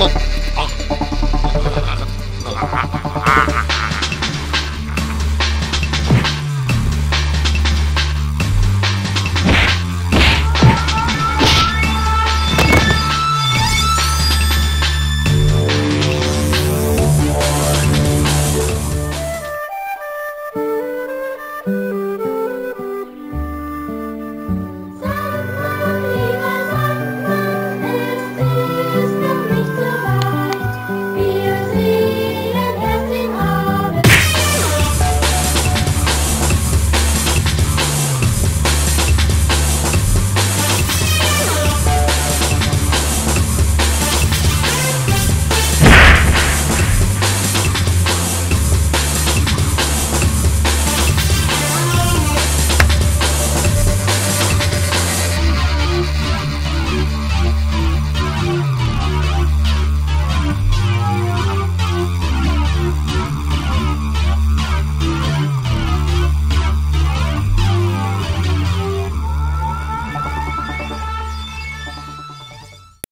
Ah.